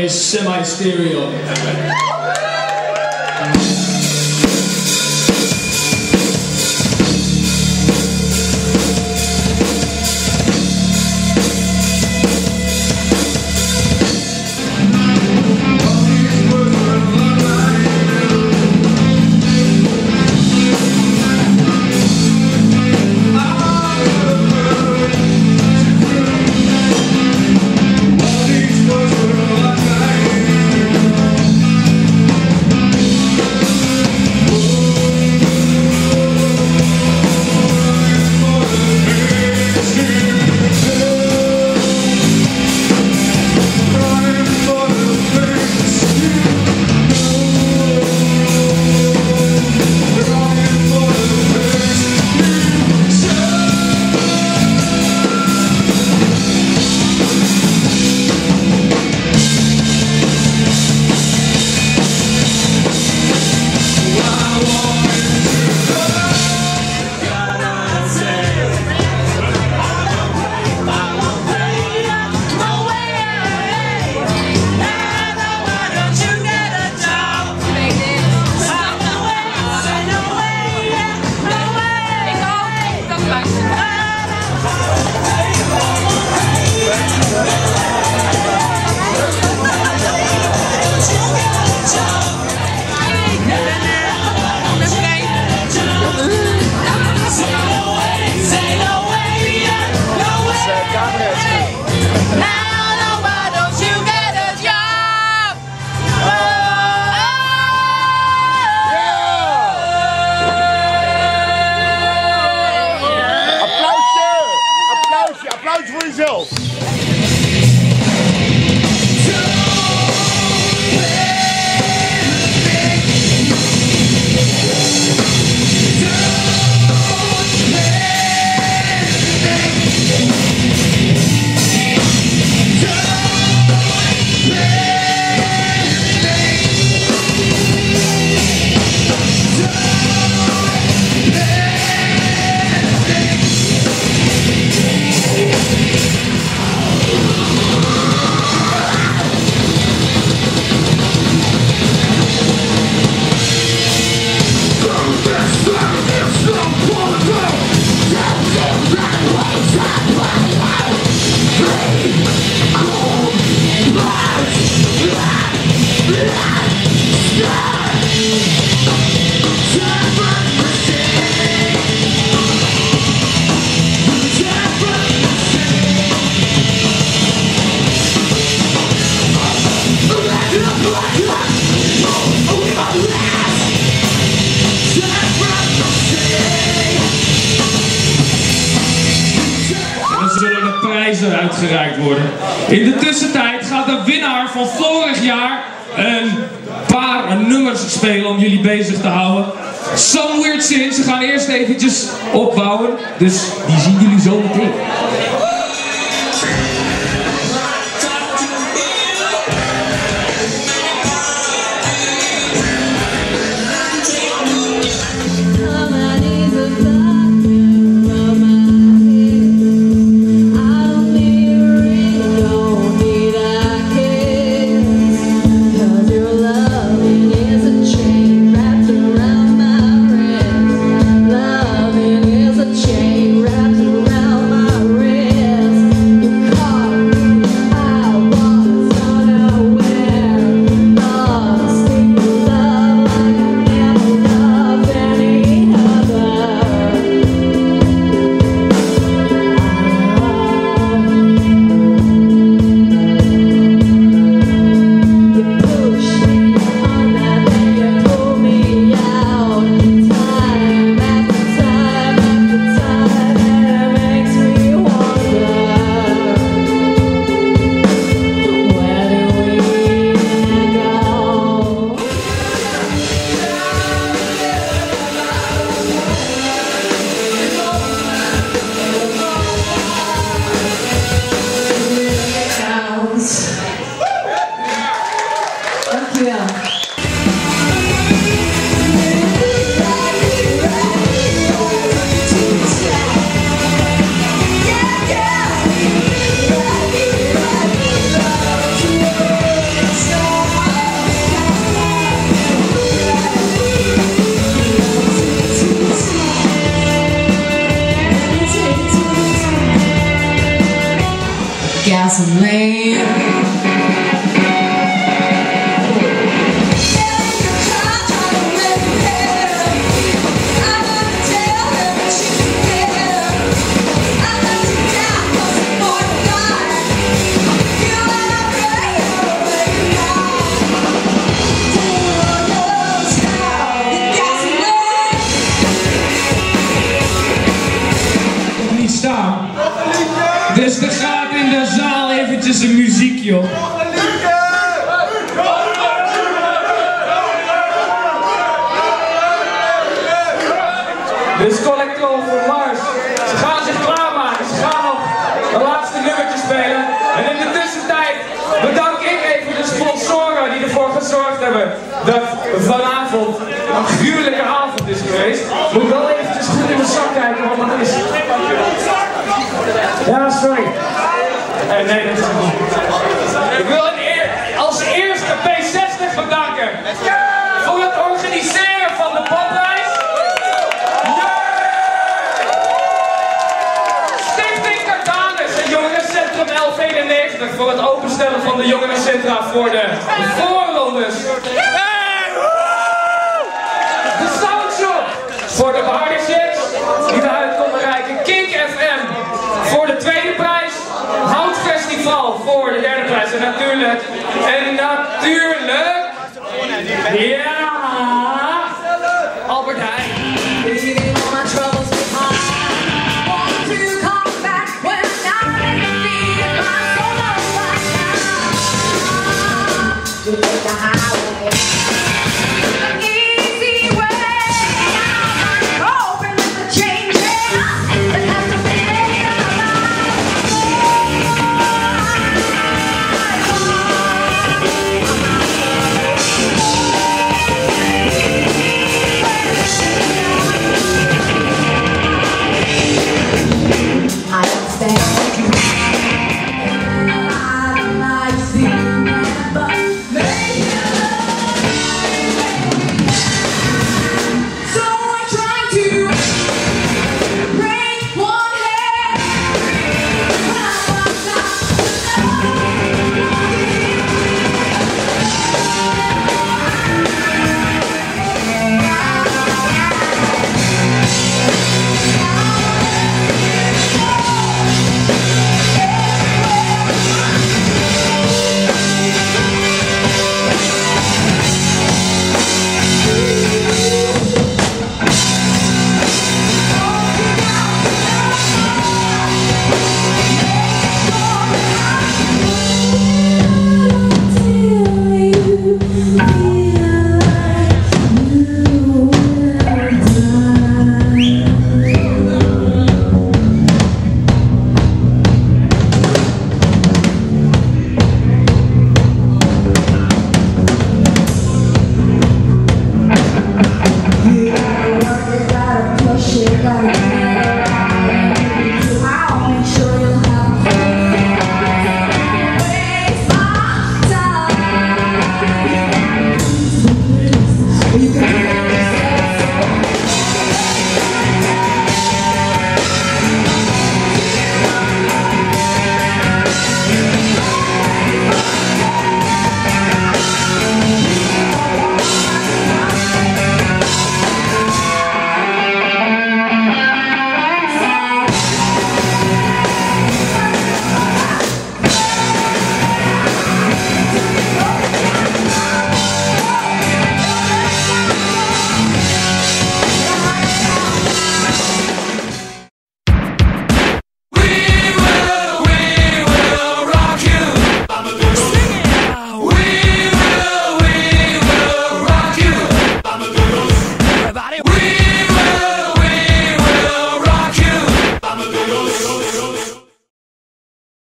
is Semi uitgereikt worden. In de tussentijd gaat de winnaar van vorig jaar een paar nummers spelen om jullie bezig te houden. Some Weird Sin, ze gaan eerst eventjes opbouwen. Dus die zien jullie zo meteen. Gasoline. Nog Dus er gaat in de zaal eventjes een muziek, joh. Dit is Collector voor Mars. Ze gaan zich klaarmaken. Ze gaan nog een laatste nummertje spelen. En in de tussentijd bedank ik even de sponsoren die ervoor gezorgd hebben dat vanavond een gruwelijke avond is geweest. Moet wel eventjes goed in mijn zak kijken wat dat is. Ja, sorry. Eh, nee. Ik wil als eerste P60 bedanken voor het organiseren van de popprijs. Stichting Cardanus en Jongerencentrum 1191 voor het openstellen van de jongerencentra voor de voorrondes. De Soundshop voor de beharderchecks voor de derde prijs. En natuurlijk, en natuurlijk, ja,